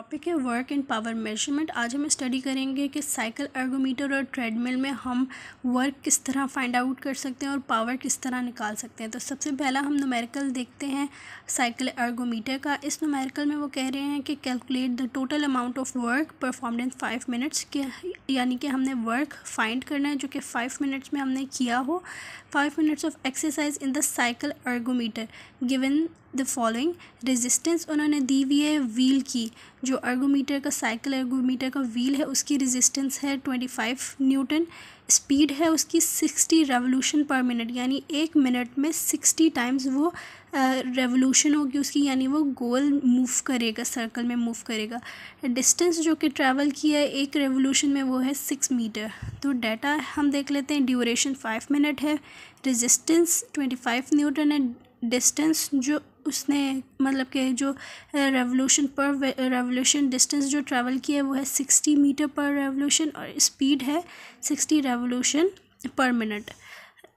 Topic है work and power measurement आज हम स्टडी करेंगे कि साइकिल अर्गोमीटर और ट्रेडमिल में हम वर्क किस तरह फाइंड आउट कर सकते हैं और पावर किस तरह निकाल सकते हैं। तो सबसे पहला हम नुमेरिकल देखते हैं साइकिल अर्गोमीटर का। इस नुमेरिकल में वो कह रहे हैं कि calculate the total amount of work perform in five minutes के यानी कि हमने वर्क फाइंड करना है जो कि फ़ाइव मिनट्स में हमने किया हो। Five minutes of exercise in the cycle ergometer given the following resistance उन्होंने दी हुई है व्हील की, जो अर्गोमीटर का साइकिल अर्गोमीटर का व्हील है, उसकी रेजिस्टेंस है ट्वेंटी फाइव न्यूटन स्पीड है उसकी सिक्सटी रेवोल्यूशन पर मिनट यानी एक मिनट में सिक्सटी टाइम्स वो रेवोल्यूशन होगी उसकी, यानी वो गोल मूव करेगा सर्कल में मूव करेगा। डिस्टेंस जो कि ट्रैवल किया है, एक रेवोल्यूशन में वो है सिक्स मीटर तो डाटा हम देख लेते हैं ड्यूरेशन फाइव मिनट है रेजिस्टेंस ट्वेंटी फाइव न्यूटन है डिस्टेंस जो उसने मतलब कि जो रेवोल्यूशन पर रेवोल्यूशन डिस्टेंस जो ट्रैवल किया है, वो है सिक्सटी मीटर पर रेवोल्यूशन और स्पीड है sixty revolution per minute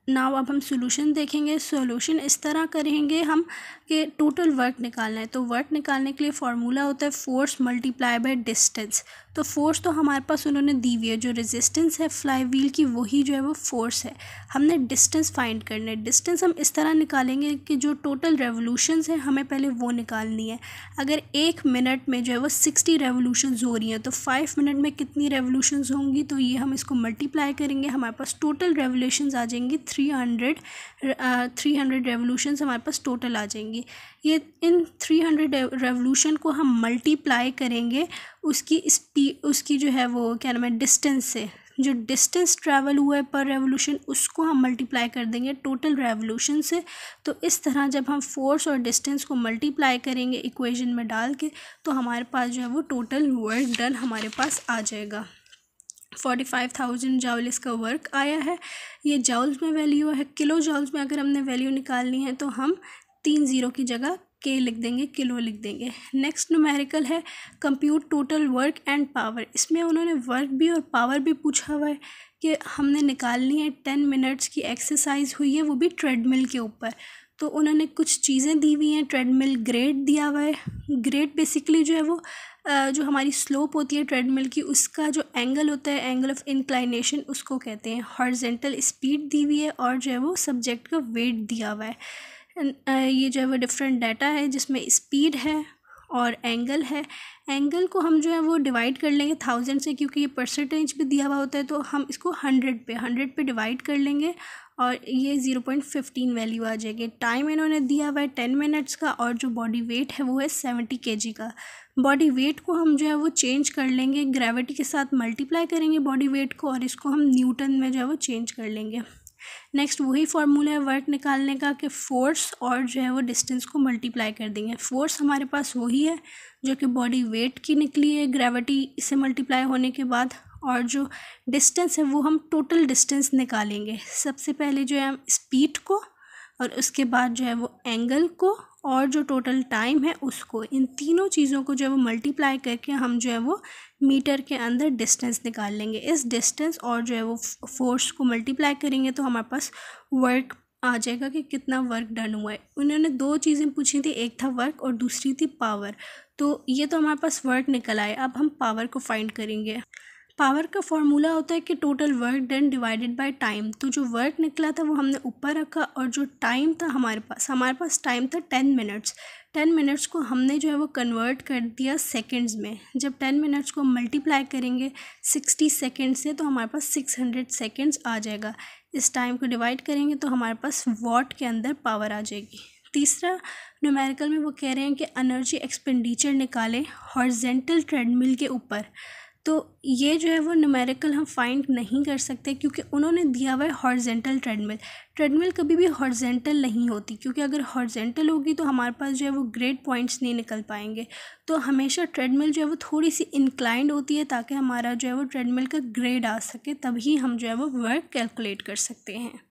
now अब हम सोल्यूशन देखेंगे। सोल्यूशन इस तरह करेंगे। हम कि टोटल वर्क निकालना है। तो वर्क निकालने के लिए फार्मूला होता है फोर्स मल्टीप्लाई बाय डिस्टेंस तो फोर्स तो हमारे पास उन्होंने दी हुई है, जो रेजिस्टेंस है फ्लाई व्हील की, वही जो है वो फोर्स है। हमने डिस्टेंस फाइंड करना है। डिस्टेंस हम इस तरह निकालेंगे कि जो टोटल रेवोल्यूशंस हैं, हमें पहले वो निकालनी है। अगर एक मिनट में जो है वो सिक्सटी रेवोल्यूशंस हो रही हैं तो फाइव मिनट में कितनी रेवोल्यूशंस होंगी तो ये हम इसको मल्टीप्लाई करेंगे। हमारे पास टोटल रेवोल्यूशंस आ जाएँगी three hundred three hundred revolutions हमारे पास टोटल आ जाएँगी। ये इन थ्री हंड्रेड रेवोल्यूशन को हम मल्टीप्लाई करेंगे, उसकी स्पीड उसकी उसकी जो है वो, क्या नाम है डिस्टेंस से। जो डिस्टेंस ट्रैवल हुआ है पर रेवोल्यूशन उसको हम मल्टीप्लाई कर देंगे टोटल रेवोल्यूशन से। तो इस तरह जब हम फोर्स और डिस्टेंस को मल्टीप्लाई करेंगे इक्वेशन में डाल के तो हमारे पास जो है वो टोटल वर्क डन हमारे पास आ जाएगा। फोर्टी फाइव थाउज़ेंड जाउल इसका वर्क आया है। ये जाउल्स में वैल्यू है किलो जाउल्स में अगर हमने वैल्यू निकालनी है तो हम तीन ज़ीरो की जगह के लिख देंगे, किलो लिख देंगे। नेक्स्ट नुमेरिकल है compute total work and power इसमें उन्होंने वर्क भी और पावर भी पूछा हुआ है कि हमने निकालनी है टेन मिनट्स की एक्सरसाइज हुई है, वो भी ट्रेडमिल के ऊपर। तो उन्होंने कुछ चीज़ें दी हुई हैं ट्रेडमिल ग्रेड दिया हुआ है। ग्रेड बेसिकली जो है वो जो हमारी स्लोप होती है ट्रेडमिल की, उसका जो एंगल होता है एंगल ऑफ़ इंक्लाइनेशन उसको कहते हैं। हॉर्जेंटल स्पीड दी हुई है और जो है वो सब्जेक्ट का वेट दिया हुआ है। ये जो है वो डिफरेंट डाटा है, जिसमें स्पीड है और एंगल है। एंगल को हम जो है वो डिवाइड कर लेंगे थाउज़ेंड से, क्योंकि ये परसेंटेज पे दिया हुआ होता है तो हम इसको हंड्रेड पे हंड्रेड पे डिवाइड कर लेंगे और ये ज़ीरो पॉइंट फिफ्टीन वैल्यू आ जाएगी। टाइम इन्होंने दिया हुआ है टेन मिनट्स का और जो बॉडी वेट है वो है सेवेंटी के जी का। बॉडी वेट को हम जो है वो चेंज कर लेंगे ग्रेविटी के साथ मल्टीप्लाई करेंगे बॉडी वेट को और इसको हम न्यूटन में जो है वो चेंज कर लेंगे। नेक्स्ट वही फार्मूला है वर्क निकालने का कि फ़ोर्स और जो है वो डिस्टेंस को मल्टीप्लाई कर देंगे। फ़ोर्स हमारे पास वही है जो कि बॉडी वेट की निकली है ग्रेविटी से मल्टीप्लाई होने के बाद, और जो डिस्टेंस है वो हम टोटल डिस्टेंस निकालेंगे। सबसे पहले जो है हम स्पीड को और उसके बाद जो है वो एंगल को और जो टोटल टाइम है उसको, इन तीनों चीज़ों को जो है वो मल्टीप्लाई करके हम जो है वो मीटर के अंदर डिस्टेंस निकाल लेंगे। इस डिस्टेंस और जो है वो फोर्स को मल्टीप्लाई करेंगे तो हमारे पास वर्क आ जाएगा कि कितना वर्क डन हुआ है। उन्होंने दो चीज़ें पूछी थी, एक था वर्क और दूसरी थी पावर तो ये तो हमारे पास वर्क निकल आए अब हम पावर को फाइंड करेंगे। पावर का फॉर्मूला होता है कि total work done divided by time तो जो वर्क निकला था वो हमने ऊपर रखा और जो टाइम था हमारे पास हमारे पास टाइम था टेन मिनट्स टेन मिनट्स को हमने जो है वो कन्वर्ट कर दिया सेकंड्स में. जब टेन मिनट्स को मल्टीप्लाई करेंगे सिक्सटी सेकेंड से तो हमारे पास सिक्स हंड्रेड सेकेंड्स आ जाएगा. इस टाइम को डिवाइड करेंगे तो हमारे पास वॉट के अंदर पावर आ जाएगी. तीसरा न्यूमेरिकल में वो कह रहे हैं कि एनर्जी एक्सपेंडिचर निकालें हॉर्जेंटल ट्रेडमिल के ऊपर. तो ये जो है वो न्यूमेरिकल हम फाइंड नहीं कर सकते क्योंकि उन्होंने दिया हुआ है हॉर्जेंटल ट्रेडमिल ट्रेडमिल कभी भी हॉर्जेंटल नहीं होती क्योंकि अगर हॉर्जेंटल होगी तो हमारे पास जो है वो ग्रेड पॉइंट्स नहीं निकल पाएँगे। तो हमेशा ट्रेडमिल जो है वो थोड़ी सी इंक्लाइंड होती है ताकि हमारा जो है वो ट्रेडमिल का ग्रेड आ सके, तभी हम जो है वो वर्क कैलकुलेट कर सकते हैं।